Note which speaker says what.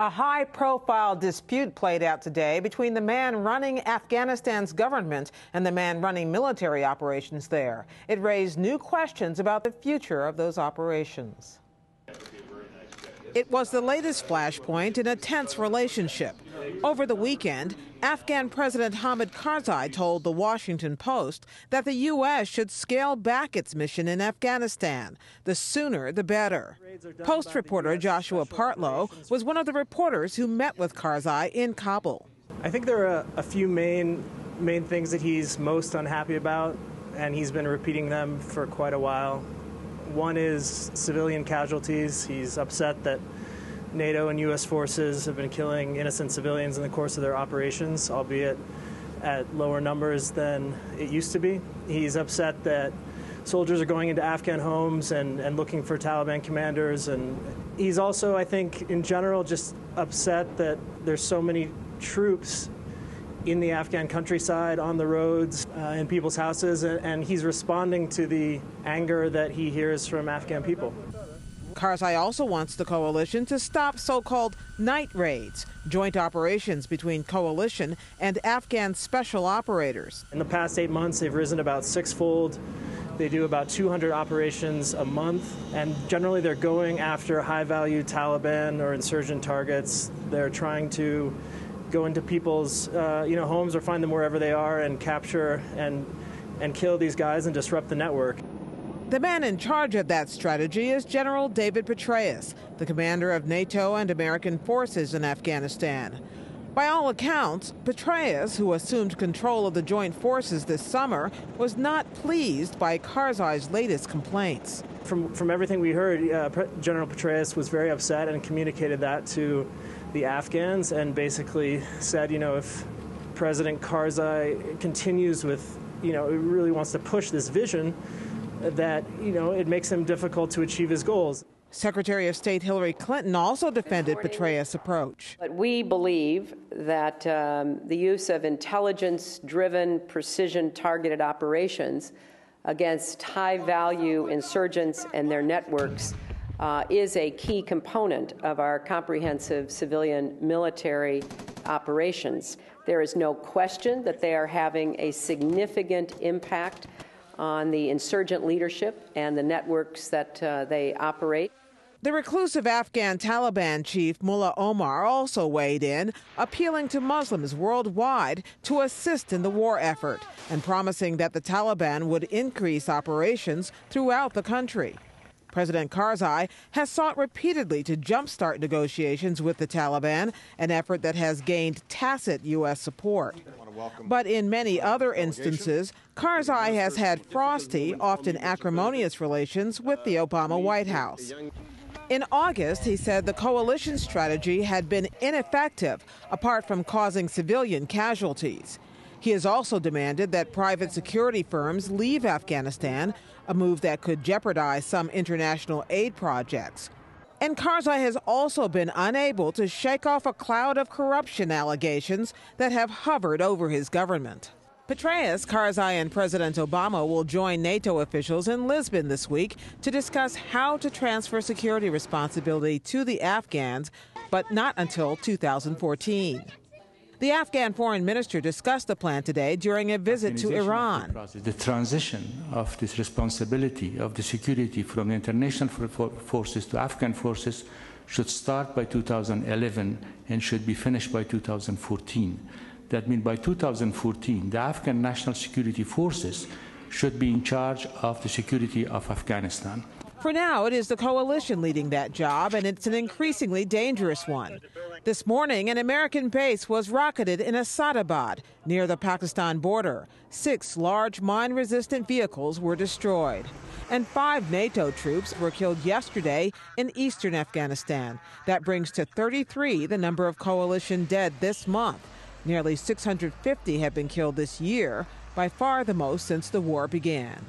Speaker 1: A high profile dispute played out today between the man running Afghanistan's government and the man running military operations there. It raised new questions about the future of those operations. It was the latest flashpoint in a tense relationship. Over the weekend, Afghan President Hamid Karzai told the Washington Post that the U.S. should scale back its mission in Afghanistan. The sooner, the better. Post reporter Joshua Partlow was one of the reporters who met with Karzai in Kabul.
Speaker 2: I think there are a, few main main things that he's most unhappy about, and he's been repeating them for quite a while. One is civilian casualties. He's upset that NATO and U.S. forces have been killing innocent civilians in the course of their operations, albeit at lower numbers than it used to be. He's upset that soldiers are going into Afghan homes and, and looking for Taliban commanders. And he's also, I think, in general, just upset that there's so many troops in the Afghan countryside, on the roads, uh, in people's houses, and, and he's responding to the anger that he hears from Afghan people.
Speaker 1: Karzai also wants the coalition to stop so called night raids, joint operations between coalition and Afghan special operators.
Speaker 2: In the past eight months, they've risen about sixfold. They do about 200 operations a month, and generally they're going after high value Taliban or insurgent targets. They're trying to go into people's uh, you know homes or find them wherever they are and capture and and kill these guys and disrupt the network.
Speaker 1: The man in charge of that strategy is General David Petraeus, the commander of NATO and American forces in Afghanistan. By all accounts, Petraeus, who assumed control of the joint forces this summer, was not pleased by Karzai's latest complaints.
Speaker 2: From, from everything we heard, uh, General Petraeus was very upset and communicated that to the Afghans and basically said, you know, if President Karzai continues with, you know, really wants to push this vision, that, you know, it makes him difficult to achieve his goals.
Speaker 1: Secretary of State Hillary Clinton also defended Petraeus' approach.
Speaker 3: But we believe that um, the use of intelligence driven, precision targeted operations against high value insurgents and their networks uh, is a key component of our comprehensive civilian military operations. There is no question that they are having a significant impact on the insurgent leadership and the networks that uh, they operate.
Speaker 1: The reclusive Afghan Taliban chief Mullah Omar also weighed in, appealing to Muslims worldwide to assist in the war effort and promising that the Taliban would increase operations throughout the country. President Karzai has sought repeatedly to jumpstart negotiations with the Taliban, an effort that has gained tacit U.S. support. But in many other instances, Karzai has had frosty, often acrimonious relations with the Obama White House. In August, he said the coalition strategy had been ineffective, apart from causing civilian casualties. He has also demanded that private security firms leave Afghanistan, a move that could jeopardize some international aid projects. And Karzai has also been unable to shake off a cloud of corruption allegations that have hovered over his government. Petraeus, Karzai, and President Obama will join NATO officials in Lisbon this week to discuss how to transfer security responsibility to the Afghans, but not until 2014. The Afghan foreign minister discussed the plan today during a visit to Iran.
Speaker 4: The, the, transition of this responsibility of the security from the international forces to Afghan forces should start by 2011 and should be finished by 2014. That means by 2014, the Afghan National Security Forces should be in charge of the security of Afghanistan.
Speaker 1: For now, it is the coalition leading that job, and it's an increasingly dangerous one. This morning, an American base was rocketed in Asadabad, near the Pakistan border. Six large mine resistant vehicles were destroyed. And five NATO troops were killed yesterday in eastern Afghanistan. That brings to 33 the number of coalition dead this month. Nearly 650 have been killed this year, by far the most since the war began.